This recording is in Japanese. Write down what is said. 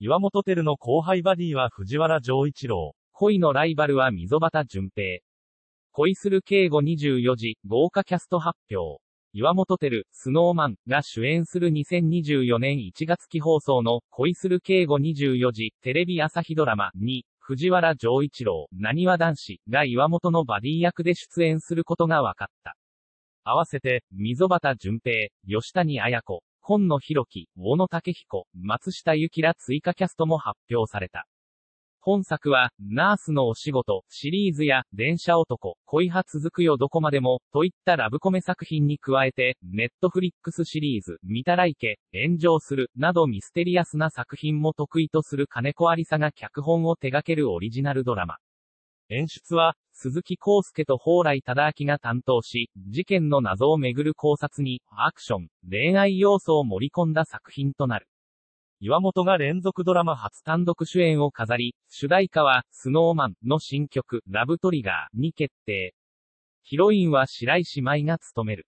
岩本照の後輩バディは藤原丈一郎。恋のライバルは溝端淳平。恋する敬語24時、豪華キャスト発表。岩本照、スノーマンが主演する2024年1月期放送の恋する敬語24時、テレビ朝日ドラマに、藤原丈一郎、何わ男子が岩本のバディ役で出演することが分かった。合わせて、溝端淳平、吉谷彩子、本野博樹、大野武彦、松下由紀ら追加キャストも発表された。本作は、ナースのお仕事、シリーズや、電車男、恋派続くよどこまでも、といったラブコメ作品に加えて、ネットフリックスシリーズ、見たらいけ、炎上する、などミステリアスな作品も得意とする金子ありさが脚本を手掛けるオリジナルドラマ。演出は、鈴木康介と蓬莱忠明が担当し、事件の謎をめぐる考察に、アクション、恋愛要素を盛り込んだ作品となる。岩本が連続ドラマ初単独主演を飾り、主題歌は、スノーマンの新曲、ラブトリガーに決定。ヒロインは白石舞が務める。